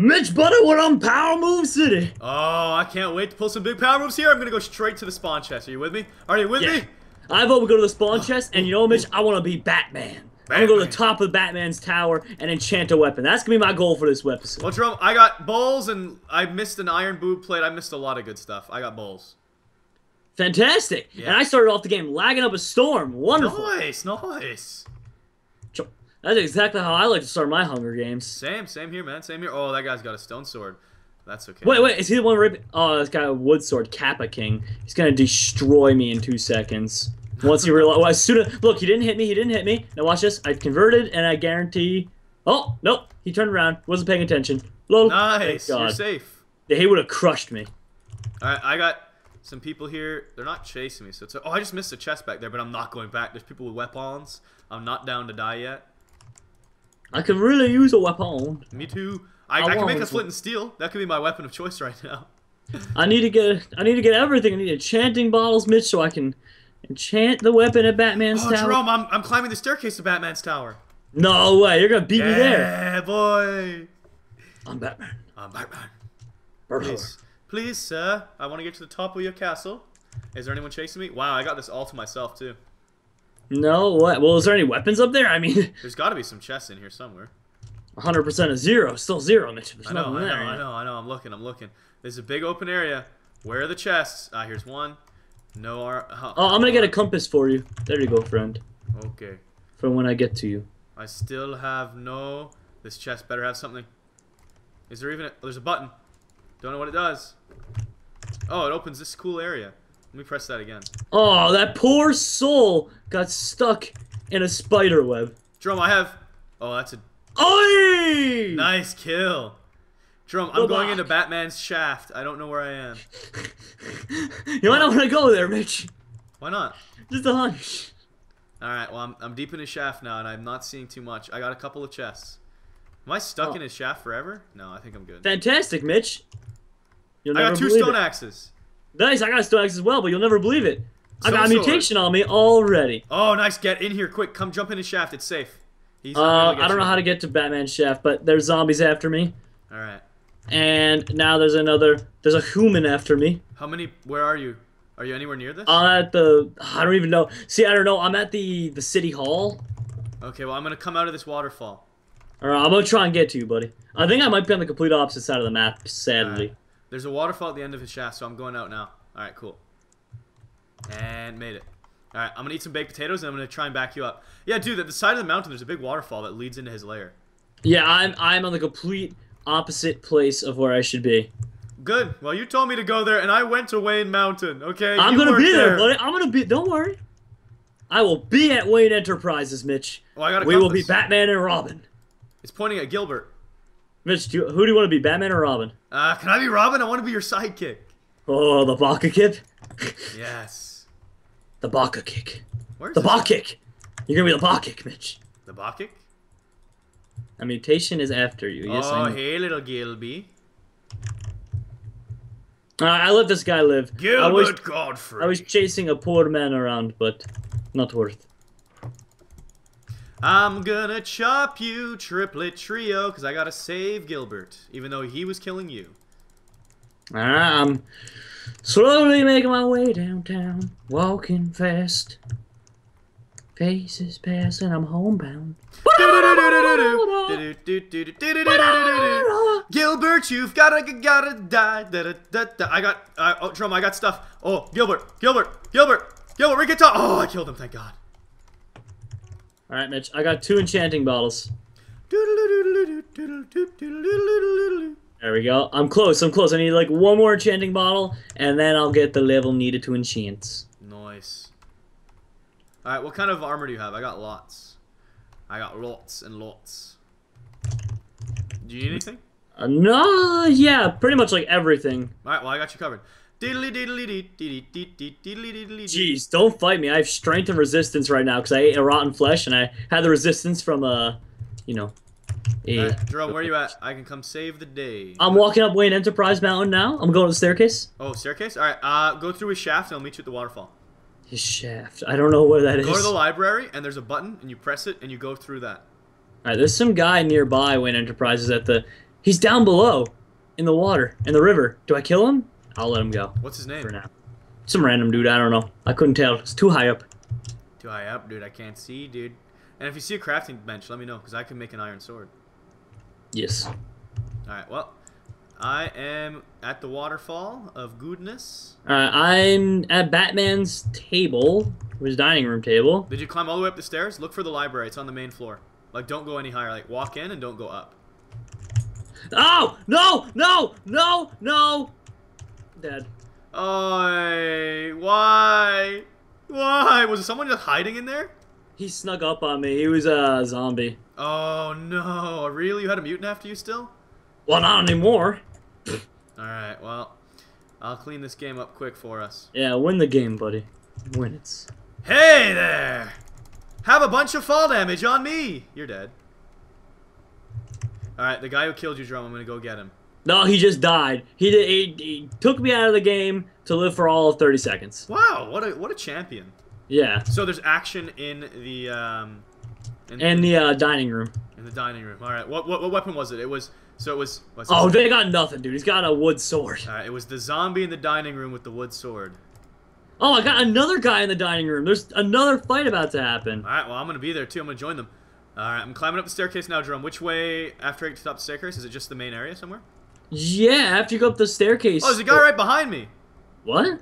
Mitch Butter, we're on Power Move City. Oh, I can't wait to pull some big power moves here. I'm gonna go straight to the spawn chest. Are you with me? Are you with Yeah. me? I vote we go to the spawn chest, and you know, Mitch, I want to be Batman. I'm gonna go to the top of Batman's tower and enchant a weapon. That's gonna be my goal for this episode. Well, Jerome, I got bowls and I missed an iron boob plate. I missed a lot of good stuff. I got bowls. Fantastic. Yeah. And I started off the game lagging up a storm. Wonderful. Nice, nice. That's exactly how I like to start my Hunger Games. Same, same here, man. Same here. Oh, that guy's got a stone sword. That's okay. Wait, wait, is he the one ripping? Oh, this guy, got a Wood Sword, Kappa King. He's gonna destroy me in two seconds. Once he realizes, well, as soon as look, he didn't hit me. He didn't hit me. Now watch this. I converted, and I guarantee. Oh nope, he turned around, wasn't paying attention. Lol. Nice. You're safe. Yeah, he would have crushed me. All right, I got some people here. They're not chasing me, so it's. Oh, I just missed a chest back there, but I'm not going back. There's people with weapons. I'm not down to die yet. I could really use a weapon. Me too. I, I I, can make a flint and steel. That could be my weapon of choice right now. I need to get. I need to get everything. I need enchanting bottles, Mitch, so I can enchant the weapon at Batman's Oh, tower. Jerome, I'm, I'm climbing the staircase to Batman's tower. No way, you're gonna beat me there. Yeah, boy. I'm Batman. I'm Batman. Burglar. Please, please, sir. I want to get to the top of your castle. Is there anyone chasing me? Wow, I got this all to myself too. No, what? Well, is there any weapons up there? I mean, There's got to be some chests in here somewhere. 100% of zero. Still zero, Mitch. There's I know, nothing I know, there. I know, I know. I'm looking, I'm looking. There's a big open area. Where are the chests? Ah, here's one. No. Oh, I'm gonna get a compass for you. There you go, friend. Okay. For when I get to you. I still have no. This chest better have something. Is there even a. There's a button. Don't know what it does. Oh, it opens this cool area. Let me press that again. Oh, that poor soul got stuck in a spider web. Drum, I have. Oh, that's a Oi! nice kill. Drum, I'm going back. into Batman's shaft. I don't know where I am. You might not want to go there, Mitch. Why not? Just a hunch. Alright, well, I'm, I'm deep in his shaft now, and I'm not seeing too much. I got a couple of chests. Am I stuck Oh. in his shaft forever? No, I think I'm good. Fantastic, Mitch. You'll I never got two stone it. axes. Nice, I got a stone axe as well, but you'll never believe it. I got a mutation on me already. Oh, nice. Get in here quick. Come jump in his shaft. It's safe. He's Uh, I don't know how to get to Batman's shaft, but there's zombies after me, Alright. and now there's another. There's a human after me. How many. Where are you? Are you anywhere near this? I'm at the. I don't even know. See, I don't know. I'm at the the city hall. okay, well, I'm gonna come out of this waterfall. All right, I'm gonna try and get to you, buddy. I think I might be on the complete opposite side of the map. Sadly. There's a waterfall at the end of his shaft, so I'm going out now. Alright, cool. And made it. Alright, I'm gonna eat some baked potatoes and I'm gonna try and back you up. Yeah, dude, at the side of the mountain, there's a big waterfall that leads into his lair. Yeah, I'm I'm on the complete opposite place of where I should be. Good. Well, you told me to go there, and I went to Wayne Mountain. Okay. I'm You gonna be there, buddy. I'm gonna be. Don't worry. I will be at Wayne Enterprises, Mitch. Well, I got We will be. Batman and Robin. It's pointing at Gilbert. Mitch, do you, who do you want to be, Batman or Robin? Uh, can I be Robin? I want to be your sidekick. Oh, the Baka kick. Yes. The Baka kick. Where's The Baka kick. You're gonna be the Baka kick, Mitch. The Bakik? A mutation is after you. Yes, oh, I hey, little Gilby. Uh, I let this guy live. I Gilbert was, Godfrey. I was chasing a poor man around, but not worth. I'm gonna chop you, triplet trio, because I gotta save Gilbert, even though he was killing you. I'm slowly making my way downtown, walking fast. Faces pass and I'm homebound. Gilbert, you've gotta, gotta die. Da, da, da, da. I got, uh, oh, drum, I got stuff. Oh, Gilbert, Gilbert, Gilbert, Gilbert, we can talk. Oh, I killed him, thank God. All right, Mitch. I got two enchanting bottles. There we go. I'm close. I'm close. I need like one more enchanting bottle, and then I'll get the level needed to enchant. Nice. Alright, what kind of armor do you have? I got lots. I got lots and lots. Do you need anything? Uh, no, yeah, pretty much like everything. Alright, well, I got you covered. Jeez, don't fight me. I have strength and resistance right now because I ate a rotten flesh, and I had the resistance from uh, you know, a. Alright, Jerome, where are you at? I can come save the day. I'm walking up Wayne Enterprise Mountain now. I'm going to the staircase. Oh, staircase? Alright, uh, go through his shaft and I'll meet you at the waterfall. His shaft. I don't know where that is. Go to the library and there's a button and you press it and you go through that. Alright, there's some guy nearby Wayne Enterprises at the He's down below, in the water, in the river. Do I kill him? I'll let him go What's his name? for now. Some random dude. I don't know. I couldn't tell. It's too high up. Too high up, dude. I can't see, dude. And if you see a crafting bench, let me know, because I can make an iron sword. Yes. Alright, well, I am at the waterfall of goodness. Alright, I'm at Batman's table, his dining room table. Did you climb all the way up the stairs? Look for the library. It's on the main floor. Like, don't go any higher. Like, walk in and don't go up. Oh no no no no! Dead. Oh, why? Why? Was someone just hiding in there? He snuck up on me. He was a zombie. Oh no, really? You had a mutant after you still? Well, not anymore. Alright, well, I'll clean this game up quick for us. Yeah, win the game, buddy. Win it. Hey there! Have a bunch of fall damage on me! You're dead. Alright, the guy who killed you, Drum, I'm gonna go get him. No, he just died. He, did, he, he took me out of the game to live for all of 30 seconds. Wow, what a what a champion. Yeah. So there's action in the um in, And the uh, dining room. in the dining room. Alright, what, what what weapon was it? It was so it was Oh, they got nothing, dude. He's got a wood sword. Alright, it was the zombie in the dining room with the wood sword. Oh, I got another guy in the dining room. There's another fight about to happen. Alright, well I'm gonna be there too, I'm gonna join them. Alright, I'm climbing up the staircase now, Drum. Which way after I get to the top of the staircase? Is it just the main area somewhere? Yeah, after you go up the staircase. Oh, there's a guy right behind me. What?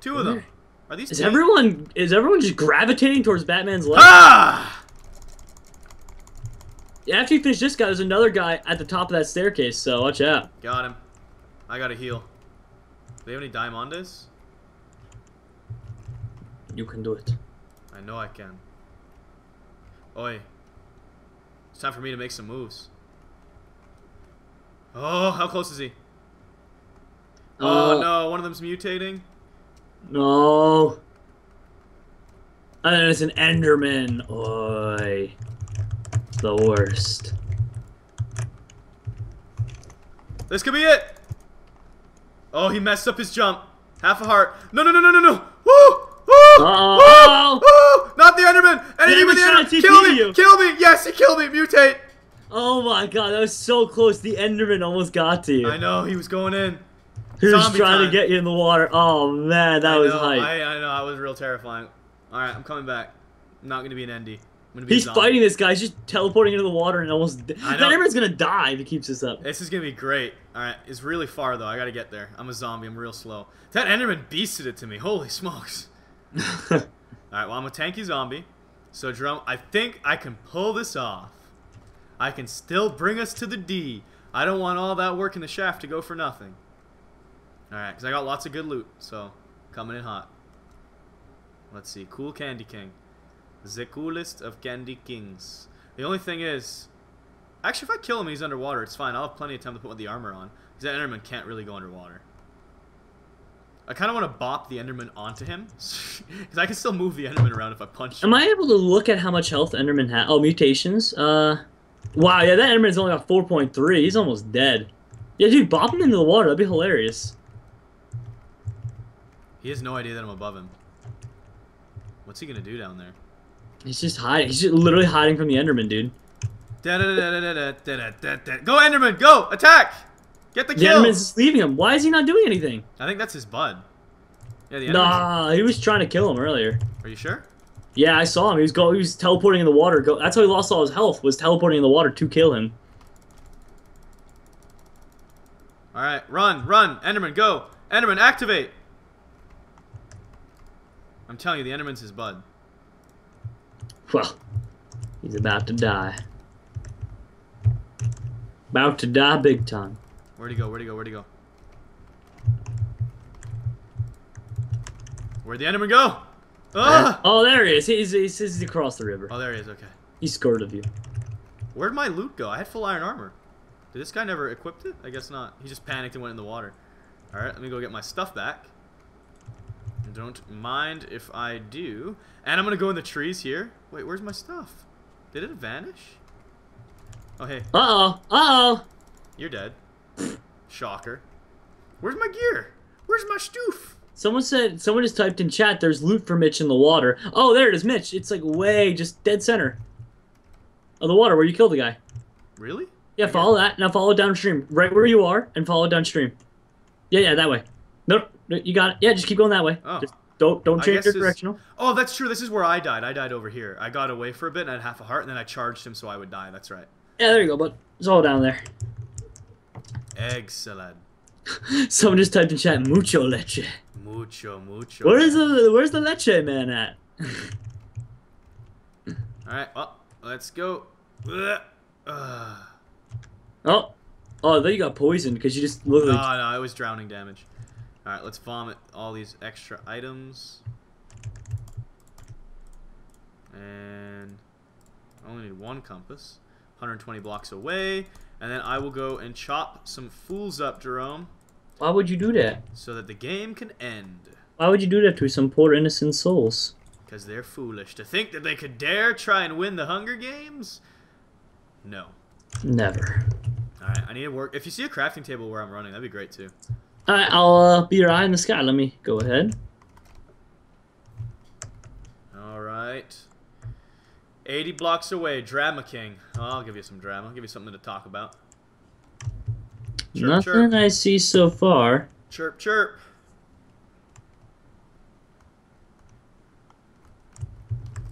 Two of them. Are these Is two? everyone is everyone just gravitating towards Batman's left? Ah! Yeah, after you finish this guy, there's another guy at the top of that staircase, so watch out. Got him. I gotta heal. Do they have any diamondes? You can do it. I know I can. Oi. It's time for me to make some moves. Oh, how close is he? Oh Uh, no, one of them's mutating. No. And then it's an Enderman. Oi. The worst. This could be it. Oh, he messed up his jump. Half a heart. No, no, no, no, no, no. Woo! Woo! Uh-oh. Woo! Woo! Not the Enderman. But Enderman's the Enderman. Kill me. you. Kill me. Yes, he killed me. Mutate. Oh my god, that was so close. The Enderman almost got to you. I know. He was going in. He was Zombie trying time. to get you in the water. Oh man, that I was know, hype. I, I know. I was real terrifying. All right, I'm coming back. I'm not gonna be an Endy. Be He's fighting this guy. He's just teleporting into the water and almost. That. Enderman's gonna die if he keeps this up. This is gonna be great. All right, it's really far though. I gotta get there. I'm a zombie. I'm real slow. That Enderman beasted it to me. Holy smokes! All right, well I'm a tanky zombie. So drum, I think I can pull this off. I can still bring us to the D. I don't want all that work in the shaft to go for nothing. All right, because I got lots of good loot. So coming in hot. Let's see. Cool Candy King. The coolest of Candy Kings. The only thing is, Actually, if I kill him, he's underwater. It's fine. I'll have plenty of time to put the armor on. Because that Enderman can't really go underwater. I kind of want to bop the Enderman onto him. Because I can still move the Enderman around if I punch him. Am I able to look at how much health Enderman has? Oh, mutations. Uh, Wow, yeah, that Enderman's only got 4.3. He's almost dead. Yeah, dude, bop him into the water. That'd be hilarious. He has no idea that I'm above him. What's he gonna do down there? He's just hiding. He's just literally hiding from the Enderman, dude. Da da da da da da da da. Go Enderman, go attack! Get the kill. The Enderman's just leaving him. Why is he not doing anything? I think that's his bud. Yeah, the Nah, he was trying to kill him earlier. Are you sure? Yeah, I saw him. He was go. He was teleporting in the water. Go. That's how he lost all his health. Was teleporting in the water to kill him. Alright, run, run! Enderman, go! Enderman, activate! I'm telling you, the Enderman's his bud. Well, he's about to die. About to die big time. Where'd he go? Where'd he go? Where'd he go? Where'd the Enderman go? Ah! Oh, there he is. He's, he's, he's across the river. Oh, there he is. Okay. He's scared of you. Where'd my loot go? I had full iron armor. Did this guy never equip it? I guess not. He just panicked and went in the water. Alright, let me go get my stuff back. Don't mind if I do. And I'm gonna go in the trees here. Wait, where's my stuff? Did it vanish? Oh, hey. Uh oh. Uh oh. You're dead. Shocker. Where's my gear? Where's my stoof? Someone said. Someone just typed in chat. There's loot for Mitch in the water. Oh, there it is, Mitch. It's like way just dead center of the water where you killed the guy. Really? Yeah, follow that. Now follow downstream, right where you are, and follow downstream. Yeah, yeah, that way. No, no, you got it. Yeah, just keep going that way. Oh. Just don't don't change your directional. Oh, that's true. This is where I died. I died over here. I got away for a bit and I had half a heart, and then I charged him so I would die. That's right. Yeah, there you go, bud. It's all down there. Excellent. Someone just typed in chat mucho leche. Mucho, mucho. Where is the where's the leche man at? All right. Well, let's go. Ugh. Oh, oh, then you got poisoned because you just No, literally. no, it was drowning damage. All right, let's vomit all these extra items. And I only need one compass. 120 blocks away. And then I will go and chop some fools up, Jerome, Why would you do that? so that the game can end. Why would you do that to some poor innocent souls? Because they're foolish. To think that they could dare try and win the Hunger Games? No. Never. Alright, I need to work. If you see a crafting table where I'm running, that'd be great too. All right, I'll uh, be your eye in the sky. Let me go ahead. Alright. 80 blocks away, Drama King. Oh, I'll give you some drama. I'll give you something to talk about. Chirp, Nothing chirp. I see so far. Chirp, chirp.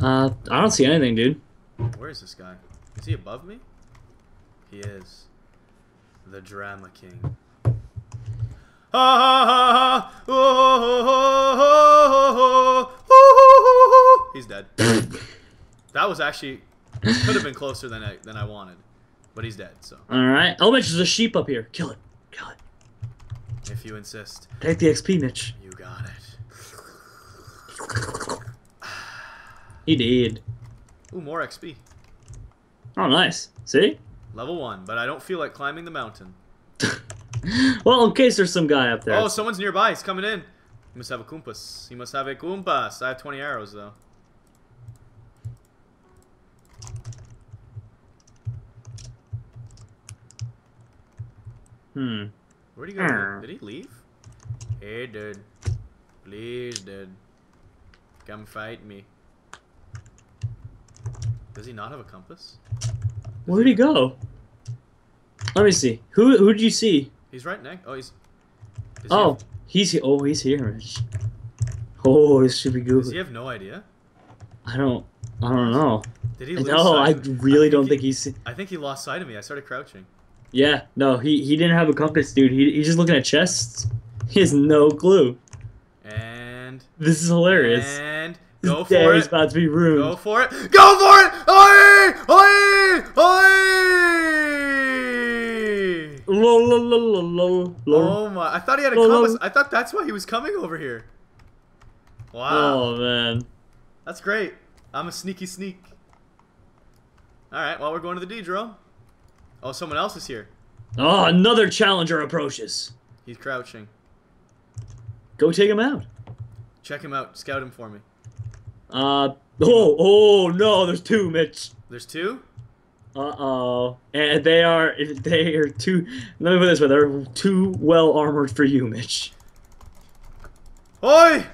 Uh, I don't see anything, dude. Where is this guy? Is he above me? He is. The Drama King. Ha ha ha ha! He's dead. that was actually could have been closer than I than I wanted, but he's dead. So All right. Oh, Mitch, there's a sheep up here. Kill it. Kill it. if you insist, Take the XP, Mitch. you got it. He did. Ooh, more XP. Oh, nice. See? Level one, but I don't feel like climbing the mountain. Well, in case there's some guy up there. Oh, someone's nearby. He's coming in. He must have a compass. He must have a compass. I have 20 arrows, though. Hmm. Where'd he go? Did he leave? Hey, dude. Please, dude. Come fight me. Does he not have a compass? Where'd he go? Let me see. Who who did you see? He's right next. Oh, he's. Does Oh, he's oh he's here, Oh, this should be good. does he have no idea? I don't I don't know. Did he lose No, I really don't he- think he's. I think he lost sight of me. I started crouching. Yeah, no, he he didn't have a compass, dude. He, he's just looking at chests. He has no clue. And. This is hilarious. And. Go day for it. about to be ruined. Go for it! Go for it! Oi! Oi! Oi! Lol, lol, lol, lol, lol. Oh my! I thought he had a Lol, compass. I thought that's why he was coming over here. Wow, Oh man. that's great. I'm a sneaky sneak. All right, well we're going to the Dedro. Oh, someone else is here. Oh, another challenger approaches. He's crouching. Go take him out. Check him out. Scout him for me. Uh oh oh no, there's two, Mitch. There's two. Uh oh, and they are they are too. Let me put this way: they're too well armored for you, Mitch. Oi!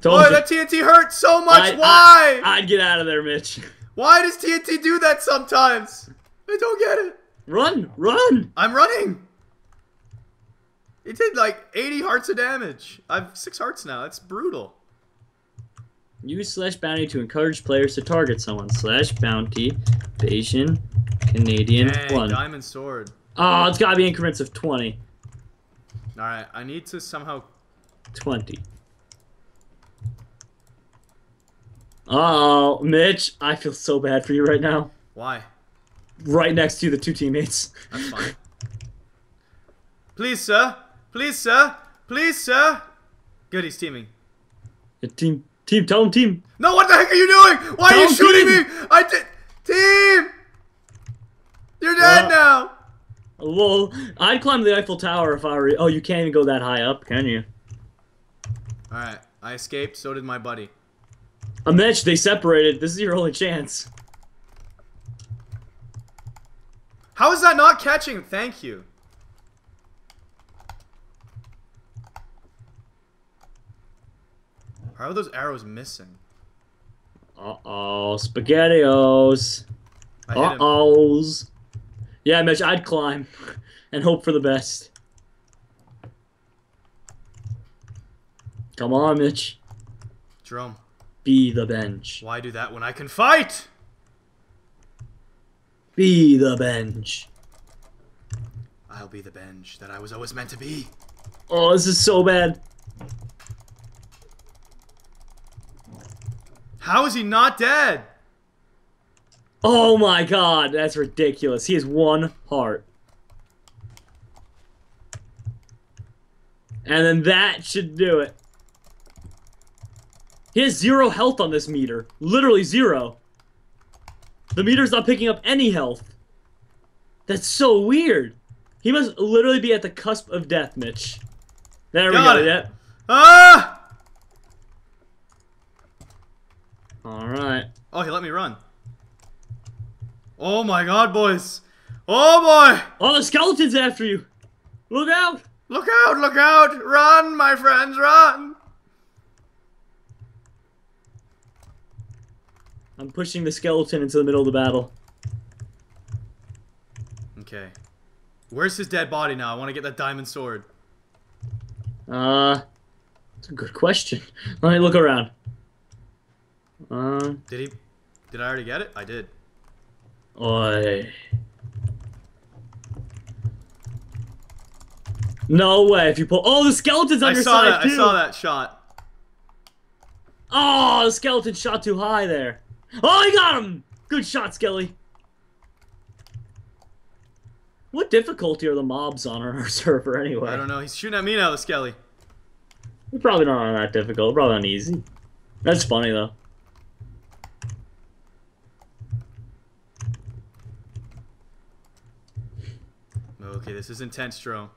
Told Oi! That TNT hurts so much. I- why? I, would get out of there, Mitch. why does TNT do that sometimes? I don't get it. Run, run. I'm running. It did like 80 hearts of damage. I've six hearts now. That's brutal. Use slash bounty to encourage players to target someone. Slash bounty, Bajan, Canadian Dang, one. diamond sword. Oh, it's gotta be increments of 20. All right, I need to somehow. 20. Oh, Mitch, I feel so bad for you right now. Why? Right next to the two teammates. That's fine. Please, sir. Please, sir. Please, sir. Good, he's teaming. The team, team, tell him team. No, what the heck are you doing? Why are you shooting team. me? I did. Team. You're dead Uh, now. Lol, I'd climb the Eiffel Tower if I were. Oh, you can't even go that high up, can you? All right, I escaped. So did my buddy. Mitch, they separated. This is your only chance. How is that not catching? Thank you. How are those arrows missing? Uh oh, SpaghettiOs. Uh-ohs. Yeah, Mitch, I'd climb and hope for the best. Come on, Mitch. Jerome, Be the bench. why do that when I can fight? Be the bench. I'll be the bench that I was always meant to be. Oh, this is so bad. How is he not dead? Oh my god, that's ridiculous. He has one heart. And then that should do it. He has zero health on this meter. Literally zero. The meter's not picking up any health. That's so weird. He must literally be at the cusp of death, Mitch. There Got we it. go. Yeah. Ah! Alright. Oh, he let me run. Oh my god, boys. Oh boy! All the skeleton's after you. Look out. Look out, look out! Run, my friends, run! I'm pushing the skeleton into the middle of the battle. Okay. Where's his dead body now? I want to get that diamond sword. Uh, that's a good question. Let me look around. Uh, Did he... Did I already get it? I did. oi. No way. If you pull, oh, the skeleton's on I your saw side that. too. I saw that shot. Oh, the skeleton shot too high there. Oh, he got him. Good shot, Skelly. What difficulty are the mobs on our server anyway? I don't know. He's shooting at me now, the skelly. We're probably not on that difficult. Probably on easy. That's funny though. Okay, this is intense, Jerome.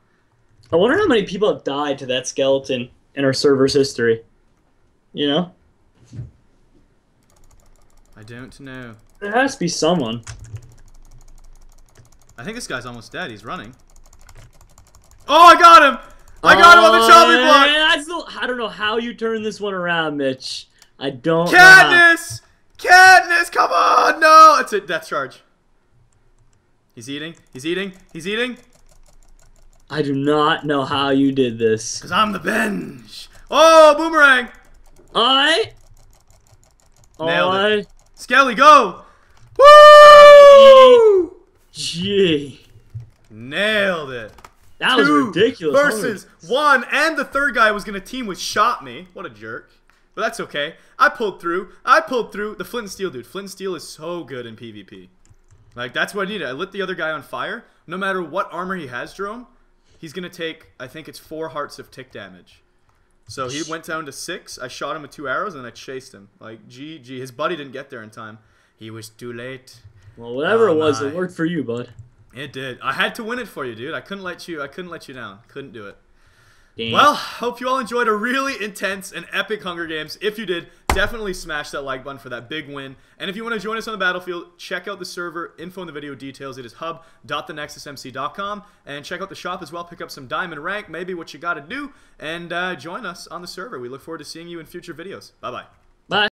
I wonder how many people have died to that skeleton in our server's history. You know, I don't know. there has to be someone. I think this guy's almost dead. He's running. Oh, I got him! I got him on the oh, chopping Oh, block! yeah, That's the, I don't know how you turn this one around, Mitch. I don't. Katniss! Katniss, come on! No! It's a death charge. He's eating. He's eating. He's eating. I do not know how you did this. Because I'm the bench. Oh, boomerang! I. Nailed I. it. Skelly, go! Woo! Gee, Nailed it. that was Two ridiculous. Versus one, and the third guy was gonna team with shot me. What a jerk. But that's okay. I pulled through. I pulled through. The Flint and Steel dude. Flint and Steel is so good in PvP. Like that's what I needed. I lit the other guy on fire. No matter what armor he has, Jerome, he's gonna take. I think it's four hearts of tick damage. So he went down to six. I shot him with two arrows and I chased him. Like GG. His buddy didn't get there in time. He was too late. Well, whatever Oh, it was, my. it worked for you, bud. It did. I had to win it for you, dude. I couldn't let you. I couldn't let you down. Couldn't do it. Damn. Well, hope you all enjoyed a really intense and epic Hunger Games. If you did, definitely smash that like button for that big win. And if you want to join us on the battlefield, check out the server, info in the video details. It is hub.thenexusmc.com. And check out the shop as well. Pick up some diamond rank, maybe what you got to do, and uh, join us on the server. We look forward to seeing you in future videos. Bye bye.